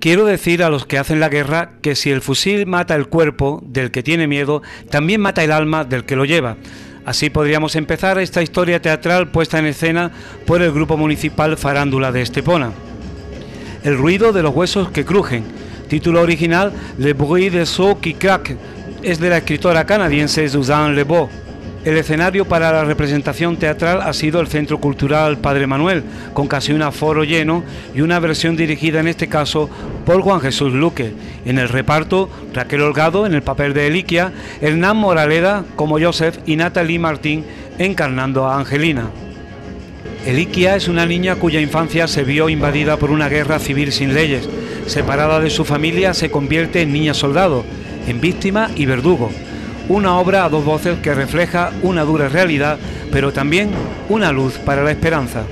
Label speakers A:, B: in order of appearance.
A: Quiero decir a los que hacen la guerra que si el fusil mata el cuerpo del que tiene miedo, también mata el alma del que lo lleva. Así podríamos empezar esta historia teatral puesta en escena por el grupo municipal Farándula de Estepona. El ruido de los huesos que crujen. Título original Le bruit des os qui craquent. Es de la escritora canadiense Suzanne Lebeau. El escenario para la representación teatral ha sido el Centro Cultural Padre Manuel, con casi un aforo lleno y una versión dirigida en este caso por Juan Jesús Luque. En el reparto, Raquel Holgado en el papel de Eliquia, Hernán Moraleda como Joseph y Natalie Martín encarnando a Angelina. Eliquia es una niña cuya infancia se vio invadida por una guerra civil sin leyes. Separada de su familia, se convierte en niña soldado, en víctima y verdugo una obra a dos voces que refleja una dura realidad, pero también una luz para la esperanza.